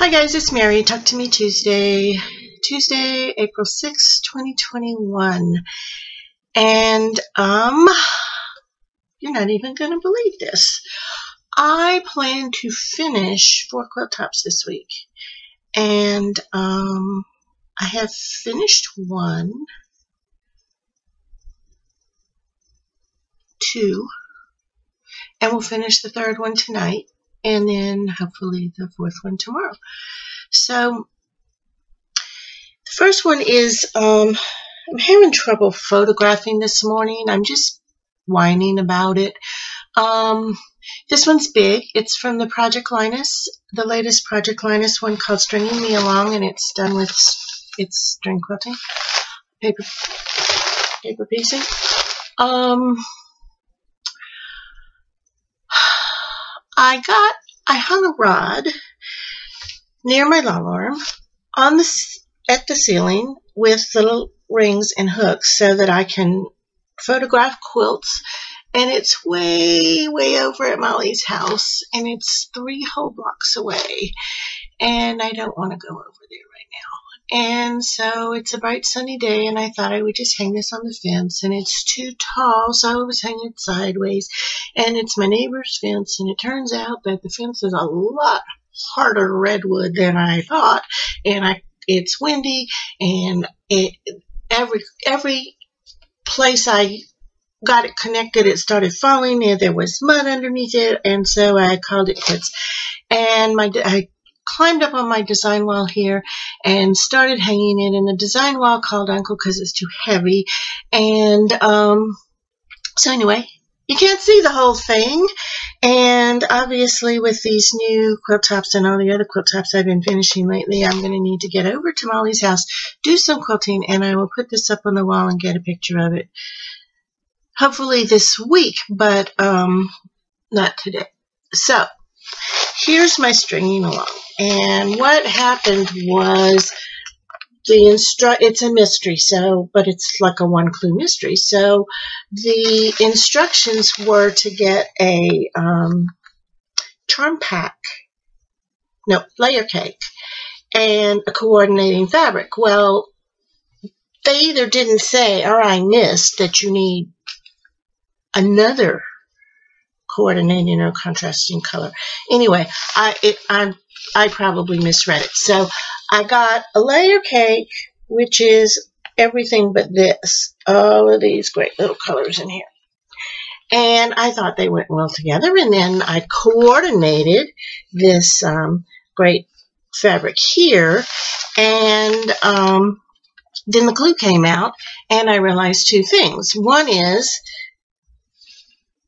Hi guys, it's Mary. Talk to me Tuesday. Tuesday, April 6, 2021. And um you're not even going to believe this. I plan to finish four quilt tops this week. And um I have finished one, two, and we'll finish the third one tonight and then hopefully the fourth one tomorrow. So the first one is um, I'm having trouble photographing this morning. I'm just whining about it. Um, this one's big. It's from the Project Linus, the latest Project Linus one called Stringing Me Along, and it's done with it's string quilting, paper paper piecing. Um, I got, I hung a rod near my long arm on the, at the ceiling with little rings and hooks so that I can photograph quilts. And it's way, way over at Molly's house, and it's three whole blocks away. And I don't want to go over there. And so it's a bright sunny day, and I thought I would just hang this on the fence. And it's too tall, so I was hanging it sideways. And it's my neighbor's fence, and it turns out that the fence is a lot harder redwood than I thought. And I, it's windy, and it every every place I got it connected, it started falling, and there was mud underneath it, and so I called it quits. And my I climbed up on my design wall here and started hanging it in the design wall called Uncle because it's too heavy. And um, so anyway, you can't see the whole thing. And obviously with these new quilt tops and all the other quilt tops I've been finishing lately, I'm going to need to get over to Molly's house, do some quilting, and I will put this up on the wall and get a picture of it. Hopefully this week, but um, not today. So, here's my stringing along. And what happened was the instru it's a mystery, so but it's like a one clue mystery. So the instructions were to get a um, charm pack, no layer cake, and a coordinating fabric. Well, they either didn't say or I missed that you need another coordinating or contrasting color. Anyway, I it, I I probably misread it. So I got a layer cake, which is everything but this. All of these great little colors in here. And I thought they went well together. And then I coordinated this um, great fabric here. And um, then the glue came out. And I realized two things. One is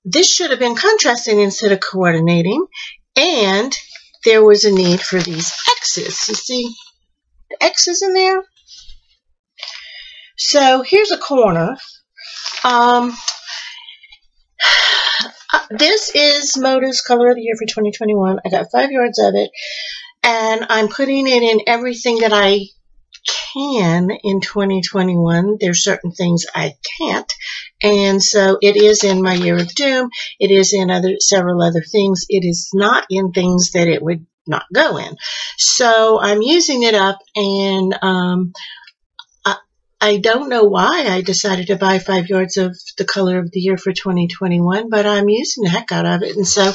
this should have been contrasting instead of coordinating. And there was a need for these X's. You see the X's in there? So here's a corner. Um, this is Moda's Color of the Year for 2021. I got five yards of it. And I'm putting it in everything that I can in 2021. There's certain things I can't. And so it is in my year of doom. It is in other several other things. It is not in things that it would not go in. So I'm using it up and um, I, I don't know why I decided to buy five yards of the color of the year for 2021, but I'm using the heck out of it. And so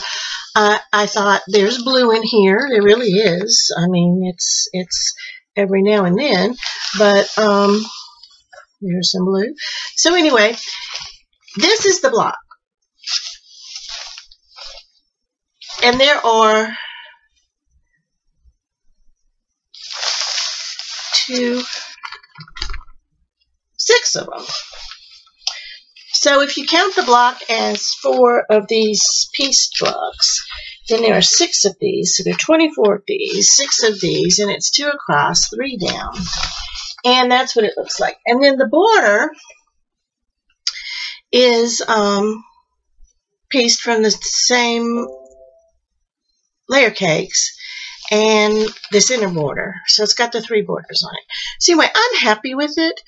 I thought there's blue in here. There really is. I mean, it's, it's, every now and then, but um, here's some blue. So anyway, this is the block. And there are two, six of them. So if you count the block as four of these piece blocks, then there are six of these. So there are 24 of these, six of these, and it's two across, three down. And that's what it looks like. And then the border is um, pieced from the same layer cakes and this inner border. So it's got the three borders on it. So anyway, I'm happy with it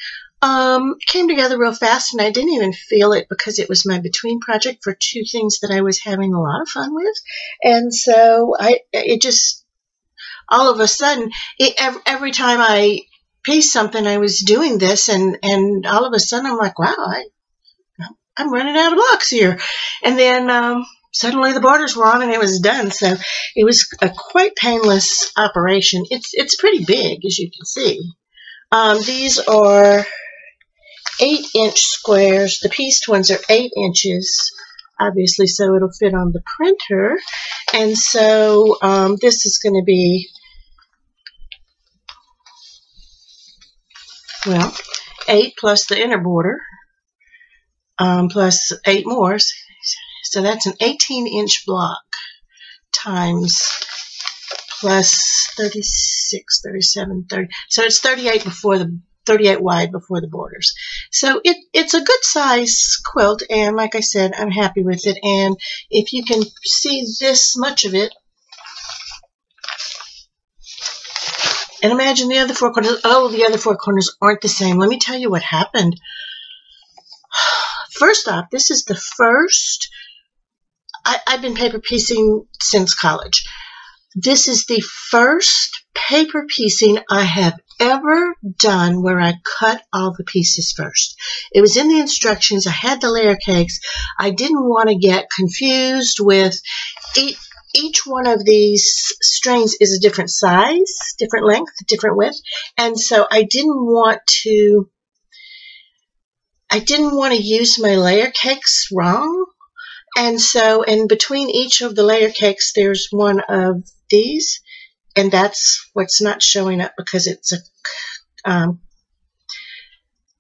um, came together real fast, and I didn't even feel it because it was my between project for two things that I was having a lot of fun with, and so I it just all of a sudden, it, every, every time I piece something, I was doing this, and and all of a sudden, I'm like, wow, I I'm running out of blocks here, and then. Um, suddenly the borders were on and it was done. So it was a quite painless operation. It's it's pretty big, as you can see. Um, these are eight inch squares. The pieced ones are eight inches, obviously, so it'll fit on the printer. And so um, this is going to be, well, eight plus the inner border, um, plus eight more. So that's an 18 inch block times plus 36, 37, 30. So it's 38 before the 38 wide before the borders. So it, it's a good size quilt, and like I said, I'm happy with it. And if you can see this much of it, and imagine the other four corners. Oh, the other four corners aren't the same. Let me tell you what happened. First off, this is the first. I, I've been paper piecing since college. This is the first paper piecing I have ever done where I cut all the pieces first. It was in the instructions. I had the layer cakes. I didn't want to get confused with each, each one of these strings is a different size, different length, different width. And so I didn't want to I didn't want to use my layer cakes wrong. And so in between each of the layer cakes, there's one of these and that's what's not showing up because it's a um,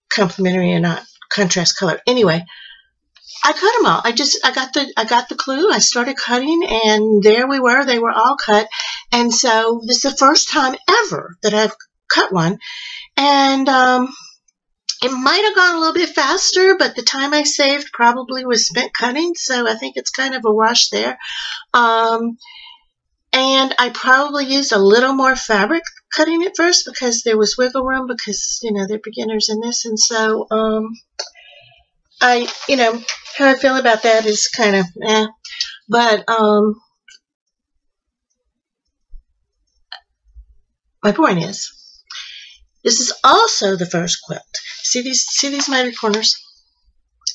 complementary and not contrast color. Anyway, I cut them all. I just I got the I got the clue. I started cutting, and there we were. They were all cut, and so this is the first time ever that I've cut one, and um, it might have gone a little bit faster, but the time I saved probably was spent cutting, so I think it's kind of a wash there. Um, and I probably used a little more fabric cutting it first because there was wiggle room because, you know, they're beginners in this. And so, um, I, you know, how I feel about that is kind of eh. But, um, my point is, this is also the first quilt. See these, see these mitered corners?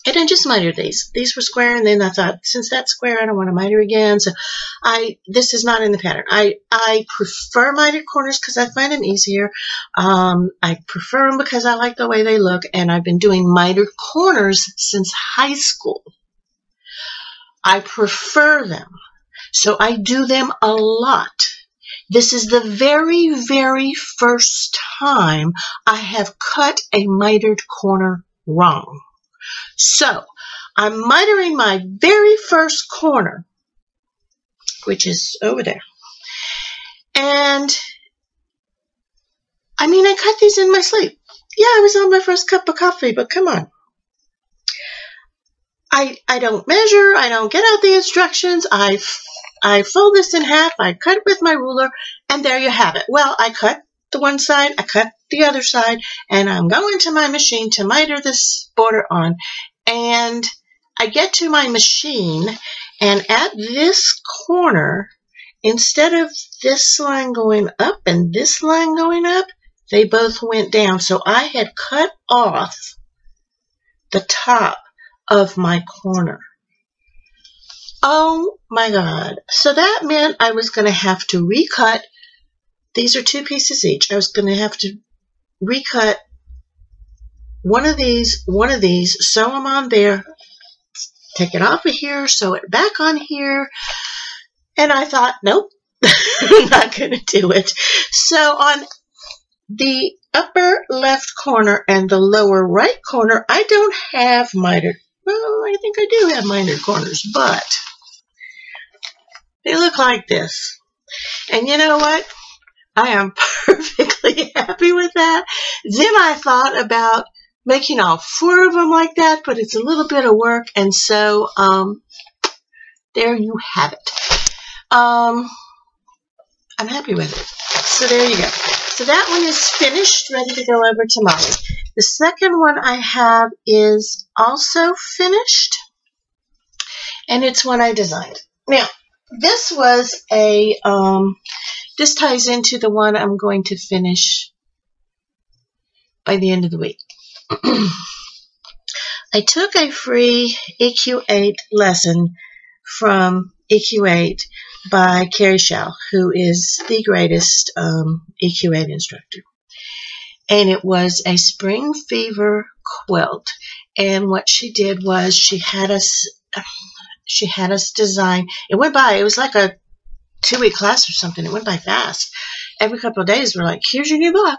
I didn't just miter these. These were square, and then I thought, since that's square, I don't want to miter again. So I this is not in the pattern. I I prefer mitered corners because I find them easier. Um, I prefer them because I like the way they look, and I've been doing mitered corners since high school. I prefer them, so I do them a lot. This is the very, very first time I have cut a mitered corner wrong. So I'm mitering my very first corner, which is over there. And I mean, I cut these in my sleep. Yeah, I was on my first cup of coffee, but come on. I, I don't measure. I don't get out the instructions. I, I fold this in half. I cut it with my ruler, and there you have it. Well, I cut the one side, I cut the other side, and I'm going to my machine to miter this border on. And I get to my machine, and at this corner, instead of this line going up and this line going up, they both went down. So I had cut off the top of my corner. Oh my God. So that meant I was going to have to recut. These are two pieces each. I was going to have to recut one of these, one of these, sew them on there, take it off of here, sew it back on here. And I thought, nope, I'm not going to do it. So on the upper left corner and the lower right corner, I don't have mitered. Well, I think I do have mitered corners, but they look like this. And you know what? I am perfectly happy with that. Then I thought about making all four of them like that, but it's a little bit of work. And so um, there you have it. Um, I'm happy with it. So there you go. So that one is finished, ready to go over to Molly. The second one I have is also finished, and it's one I designed. Now, this was a, um, this ties into the one I'm going to finish by the end of the week. I took a free EQ8 lesson from EQ8 by Kari Schell, who is the greatest um, EQ8 instructor. And it was a spring fever quilt. And what she did was she had us she had us design. It went by. It was like a two week class or something. It went by fast. Every couple of days, we're like, "Here's your new book."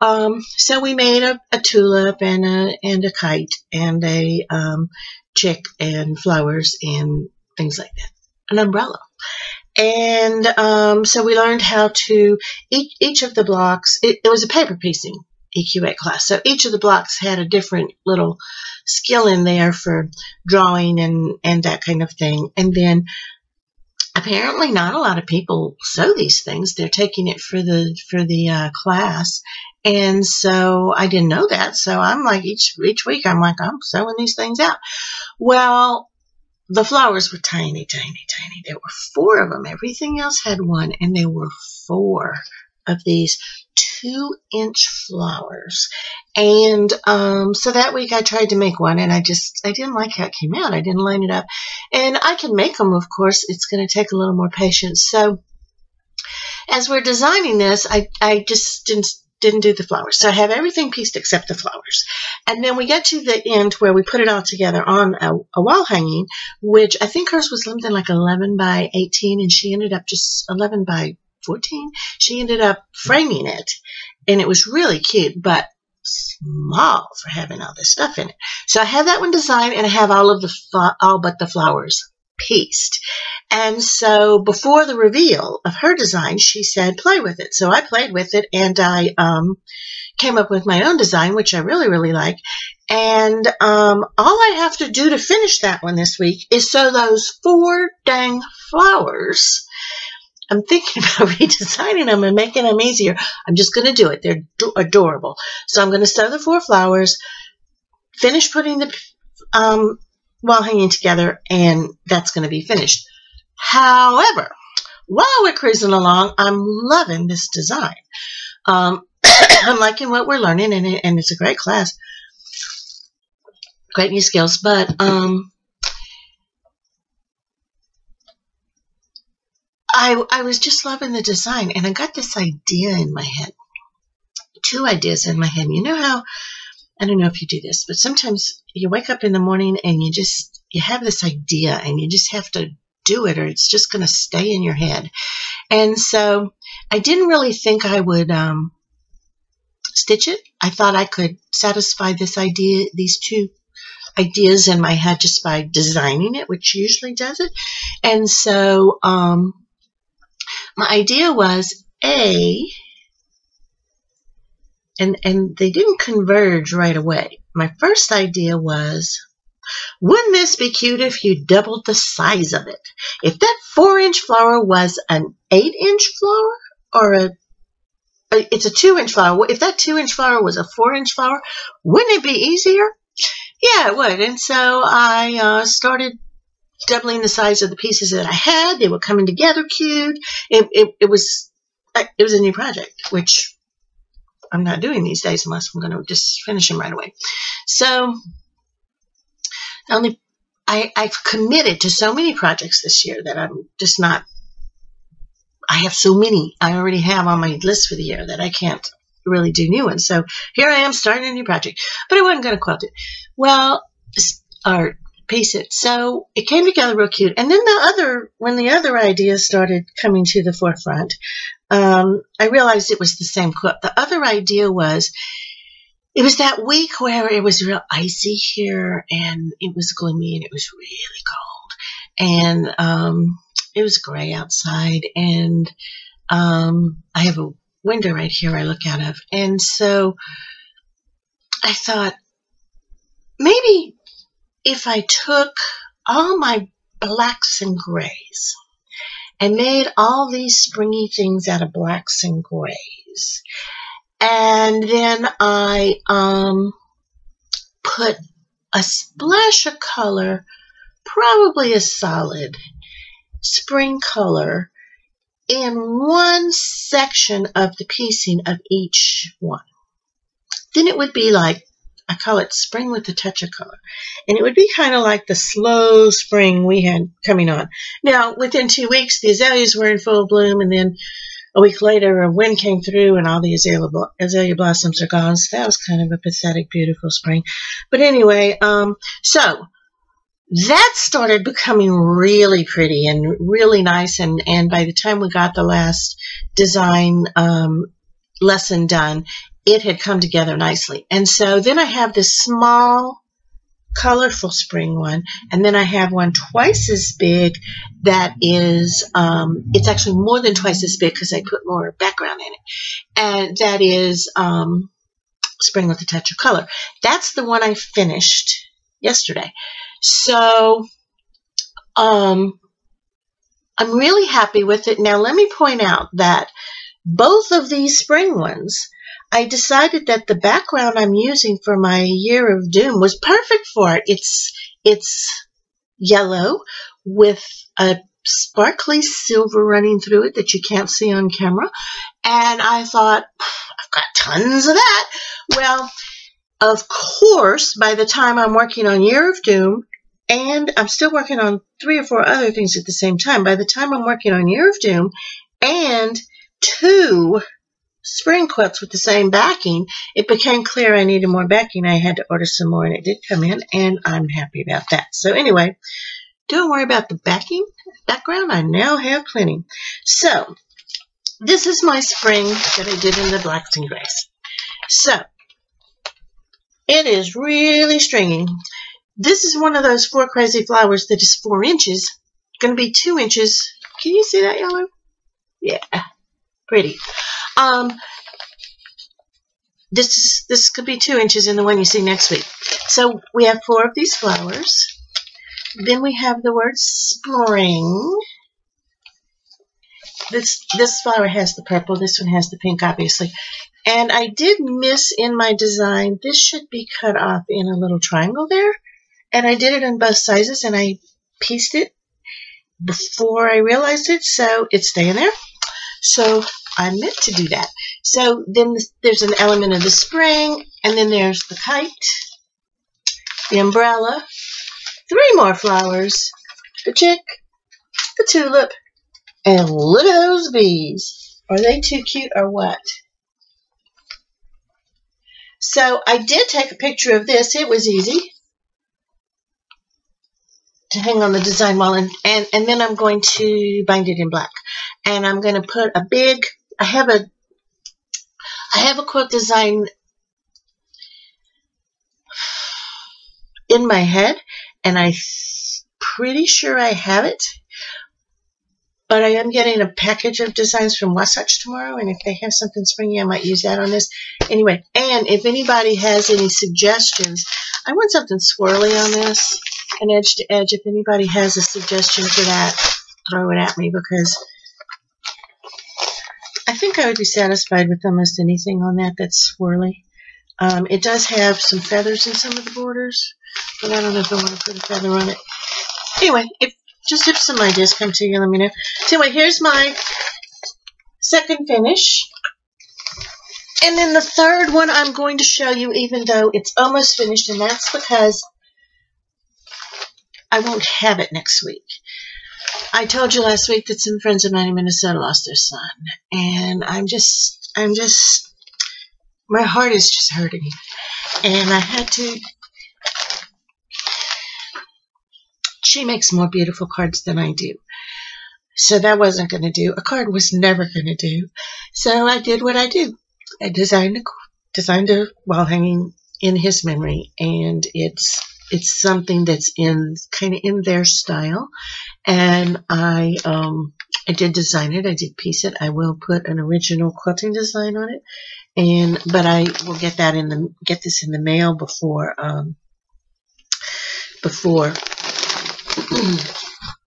Um, so we made a, a, tulip and a and a kite and a um, chick and flowers and things like that. An umbrella. And um, so we learned how to each, each of the blocks. It, it was a paper piecing EQ8 class. So each of the blocks had a different little skill in there for drawing and, and that kind of thing. And then apparently not a lot of people sew these things. They're taking it for the for the uh, class, and so I didn't know that. So I'm like each each week I'm like I'm sewing these things out. Well, the flowers were tiny, tiny, tiny. There were four of them. Everything else had one, and there were four of these two inch flowers. And um, so that week I tried to make one and I just, I didn't like how it came out. I didn't line it up. And I can make them, of course. It's going to take a little more patience. So as we're designing this, I, I just didn't, didn't do the flowers. So I have everything pieced except the flowers. And then we get to the end where we put it all together on a, a wall hanging, which I think hers was something like 11 by 18 and she ended up just 11 by 14. She ended up framing it and it was really cute, but small for having all this stuff in it. So I have that one designed and I have all of the, all but the flowers pieced. And so before the reveal of her design, she said, play with it. So I played with it and I, um, came up with my own design, which I really, really like. And um, all I have to do to finish that one this week is sew those four dang flowers I'm thinking about redesigning them and making them easier. I'm just going to do it. They're adorable. So I'm going to sew the four flowers, finish putting the um, wall hanging together, and that's going to be finished. However, while we're cruising along, I'm loving this design. Um, I'm liking what we're learning, and, and it's a great class. Great new skills, but um, I, I was just loving the design and I got this idea in my head. Two ideas in my head. You know how, I don't know if you do this, but sometimes you wake up in the morning and you just, you have this idea and you just have to do it or it's just going to stay in your head. And so I didn't really think I would um, stitch it. I thought I could satisfy this idea, these two ideas in my head just by designing it, which usually does it. And so um, my idea was A, and, and they didn't converge right away. My first idea was, wouldn't this be cute if you doubled the size of it? If that four inch flower was an eight inch flower or a it's a two inch flower. If that two inch flower was a four inch flower, wouldn't it be easier? Yeah, it would. And so I uh, started doubling the size of the pieces that I had. They were coming together cute. It, it, it was it was a new project, which I'm not doing these days unless I'm going to just finish them right away. So only I, I've committed to so many projects this year that I'm just not. I have so many I already have on my list for the year that I can't really do new ones. So here I am starting a new project, but I wasn't going to quilt it. Well, or piece it. So it came together real cute. And then the other, when the other ideas started coming to the forefront, um, I realized it was the same quilt. The other idea was it was that week where it was real icy here and it was gloomy and it was really cold. And um, it was gray outside. And um, I have a window right here I look out of. And so I thought, maybe if I took all my blacks and grays and made all these springy things out of blacks and grays, and then I um, put a splash of color, probably a solid spring color, in one section of the piecing of each one. Then it would be like, I call it spring with a touch of color. And it would be kind of like the slow spring we had coming on. Now, within two weeks, the azaleas were in full bloom, and then a week later, a wind came through and all the azalea, azalea blossoms are gone. So that was kind of a pathetic, beautiful spring. But anyway, um, so that started becoming really pretty and really nice. And, and by the time we got the last design um, lesson done, it had come together nicely. And so then I have this small colorful spring one and then I have one twice as big that is um, it's actually more than twice as big because I put more background in it. And that is um, spring with a touch of color. That's the one I finished yesterday. So um, I'm really happy with it. Now let me point out that both of these spring ones I decided that the background I'm using for my Year of Doom was perfect for it. It's it's yellow with a sparkly silver running through it that you can't see on camera. And I thought, I've got tons of that. Well, of course, by the time I'm working on Year of Doom, and I'm still working on three or four other things at the same time, by the time I'm working on Year of Doom and two spring quilts with the same backing, it became clear I needed more backing. I had to order some more, and it did come in, and I'm happy about that. So anyway, don't worry about the backing background. I now have plenty. So this is my spring that I did in the blacks and grays. So it is really stringy. This is one of those four crazy flowers that is four inches. Going to be two inches. Can you see that yellow? Yeah, pretty. Um, this this could be two inches in the one you see next week. So we have four of these flowers. Then we have the word spring. This this flower has the purple. This one has the pink, obviously. And I did miss in my design. This should be cut off in a little triangle there. And I did it in both sizes, and I pieced it before I realized it, so it's staying there. So I meant to do that. So then there's an element of the spring, and then there's the kite, the umbrella, three more flowers, the chick, the tulip, and look at those bees. Are they too cute or what? So I did take a picture of this. It was easy to hang on the design wall, and, and, and then I'm going to bind it in black. And I'm going to put a big I have a I have a quilt design in my head, and I'm pretty sure I have it. But I am getting a package of designs from Wasatch tomorrow, and if they have something springy, I might use that on this. Anyway, and if anybody has any suggestions, I want something swirly on this, an edge to edge. If anybody has a suggestion for that, throw it at me because think I would be satisfied with almost anything on that that's swirly. Um, it does have some feathers in some of the borders, but I don't know if I want to put a feather on it. Anyway, if just if some ideas come to you, let me know. So anyway, here's my second finish. And then the third one I'm going to show you, even though it's almost finished, and that's because I won't have it next week. I told you last week that some friends of mine in Minnesota lost their son, and I'm just, I'm just, my heart is just hurting, and I had to. She makes more beautiful cards than I do. So that wasn't going to do. A card was never going to do. So I did what I do. I designed a, designed a wall hanging in his memory, and it's it's something that's in kind of in their style and I um, I did design it. I did piece it. I will put an original quilting design on it, and but I will get that in the get this in the mail before um, before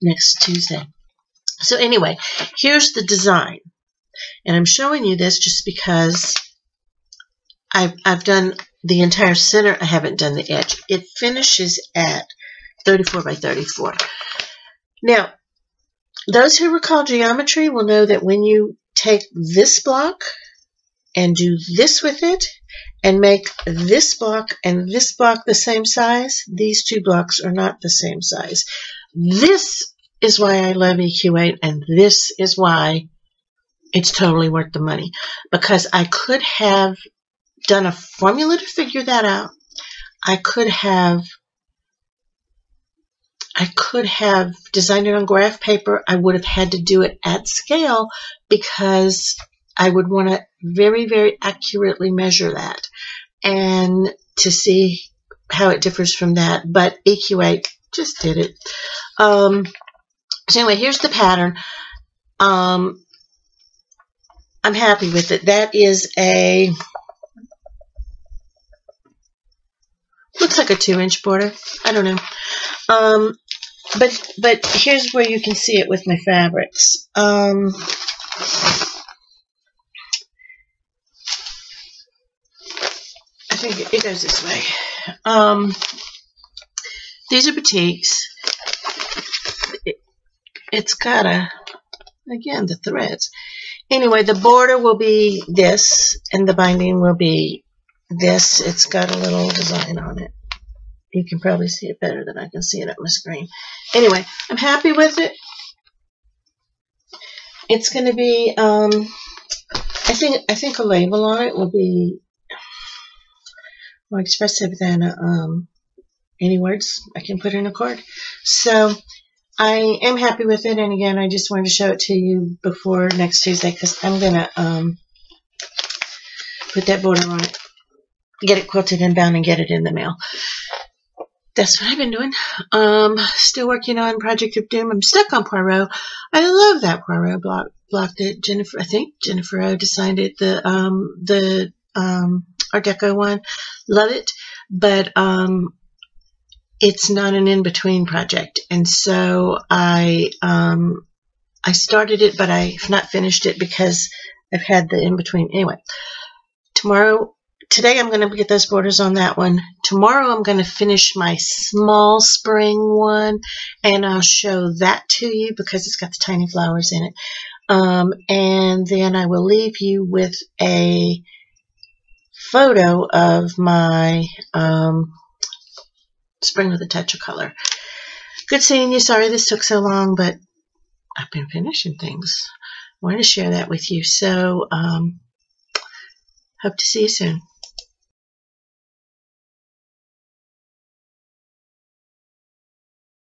next Tuesday. So anyway, here's the design, and I'm showing you this just because I've I've done the entire center. I haven't done the edge. It finishes at 34 by 34. Now, those who recall geometry will know that when you take this block and do this with it and make this block and this block the same size, these two blocks are not the same size. This is why I love EQ8 and this is why it's totally worth the money because I could have done a formula to figure that out. I could have I could have designed it on graph paper. I would have had to do it at scale because I would want to very, very accurately measure that and to see how it differs from that. But EQ8 just did it. Um, so anyway, here's the pattern. Um, I'm happy with it. That is a, looks like a two inch border. I don't know. Um, but but here's where you can see it with my fabrics. Um, I think it goes this way. Um, these are batiks. It, it's got a, again, the threads. Anyway, the border will be this, and the binding will be this. It's got a little design on it. You can probably see it better than I can see it up my screen. Anyway, I'm happy with it. It's going to be, um, I think, I think a label on it will be more expressive than um, any words I can put in a card. So I am happy with it. And again, I just wanted to show it to you before next Tuesday because I'm going to um, put that border on it, get it quilted and bound, and get it in the mail that's what I've been doing. Um, still working on Project of Doom. I'm stuck on Poirot. I love that Poirot block block that Jennifer. I think Jennifer O designed it. The um the um Art Deco one. Love it, but um it's not an in between project, and so I um I started it, but I've not finished it because I've had the in between. Anyway, tomorrow today I'm going to get those borders on that one. Tomorrow I'm going to finish my small spring one and I'll show that to you because it's got the tiny flowers in it. Um, and then I will leave you with a photo of my um, spring with a touch of color. Good seeing you. Sorry this took so long, but I've been finishing things. I wanted to share that with you. So, um, hope to see you soon.